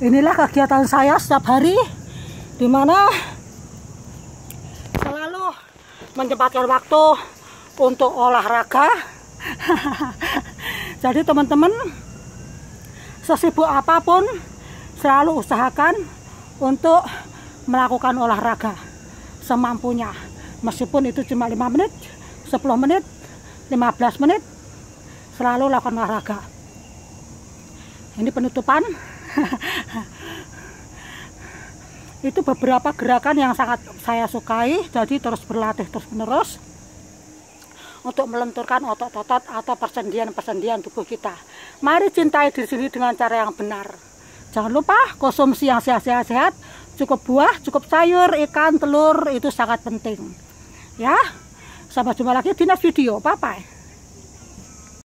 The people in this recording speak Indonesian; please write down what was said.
inilah kegiatan saya setiap hari di mana selalu menyempatkan waktu untuk olahraga jadi teman-teman sesibuk apa pun selalu usahakan untuk melakukan olahraga semampunya. Meskipun itu cuma 5 menit 10 menit 15 menit selalu lakukan olahraga. Ini penutupan. Itu beberapa gerakan yang sangat saya sukai jadi terus berlatih terus menerus untuk melenturkan otot-otot atau persendian-persendian tubuh kita. Mari cintai diri sendiri dengan cara yang benar. Jangan lupa konsumsi yang sehat-sehat cukup buah cukup sayur ikan telur itu sangat penting. Ya sampai jumpa lagi di next video. Bye bye